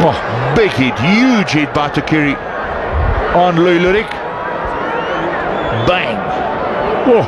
Oh, big hit, huge hit by Takiri on Louis Bang. Oh,